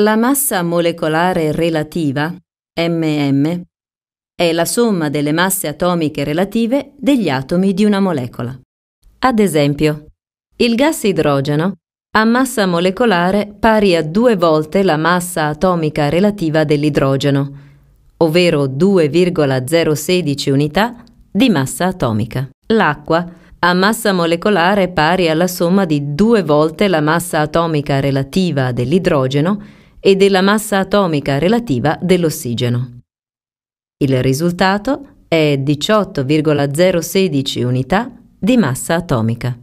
La massa molecolare relativa, MM, è la somma delle masse atomiche relative degli atomi di una molecola. Ad esempio, il gas idrogeno ha massa molecolare pari a due volte la massa atomica relativa dell'idrogeno, ovvero 2,016 unità di massa atomica. L'acqua ha massa molecolare pari alla somma di due volte la massa atomica relativa dell'idrogeno e della massa atomica relativa dell'ossigeno. Il risultato è 18,016 unità di massa atomica.